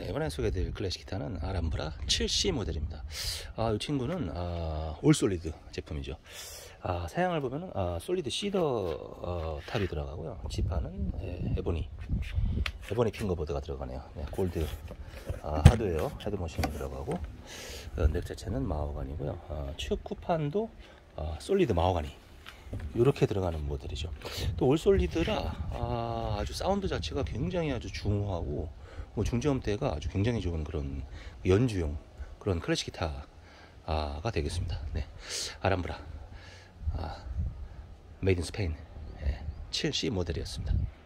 네, 이번에 소개해드릴 클래식 기타는 알함브라 7C 모델입니다. 아, 이 친구는 아, all solid 제품이죠. 아, 사양을 보면은 아, solid cedar 어, top이 들어가고요. 지판은 예, ebony ebony fingerboard가 들어가네요. 네, 골드 아, 하드웨어 head machine이 들어가고 어, neck 자체는 마호가니고요. 아, 측후판도 아, solid 마호가니 이렇게 들어가는 모델이죠. 또 all solid라 아, 아주 사운드 자체가 굉장히 아주 중후하고 뭐 중저음대가 아주 굉장히 좋은 그런 연주용 그런 클래식 기타가 되겠습니다. 네, 알함브라 아, made in Spain 7C 모델이었습니다.